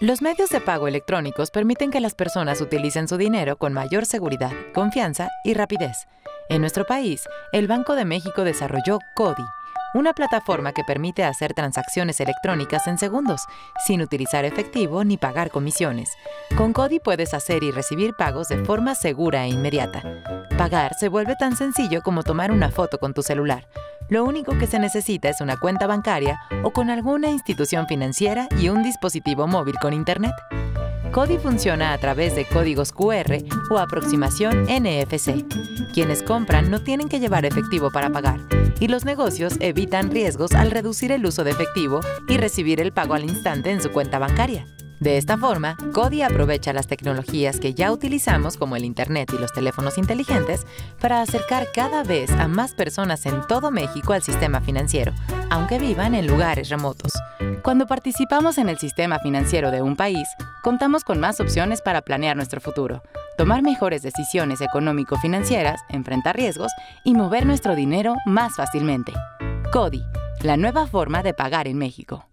Los medios de pago electrónicos permiten que las personas utilicen su dinero con mayor seguridad, confianza y rapidez. En nuestro país, el Banco de México desarrolló CODI, una plataforma que permite hacer transacciones electrónicas en segundos, sin utilizar efectivo ni pagar comisiones. Con CODI puedes hacer y recibir pagos de forma segura e inmediata. Pagar se vuelve tan sencillo como tomar una foto con tu celular. Lo único que se necesita es una cuenta bancaria o con alguna institución financiera y un dispositivo móvil con Internet. CODI funciona a través de códigos QR o aproximación NFC. Quienes compran no tienen que llevar efectivo para pagar y los negocios evitan riesgos al reducir el uso de efectivo y recibir el pago al instante en su cuenta bancaria. De esta forma, Cody aprovecha las tecnologías que ya utilizamos como el Internet y los teléfonos inteligentes para acercar cada vez a más personas en todo México al sistema financiero, aunque vivan en lugares remotos. Cuando participamos en el sistema financiero de un país, contamos con más opciones para planear nuestro futuro, tomar mejores decisiones económico-financieras, enfrentar riesgos y mover nuestro dinero más fácilmente. CODI, la nueva forma de pagar en México.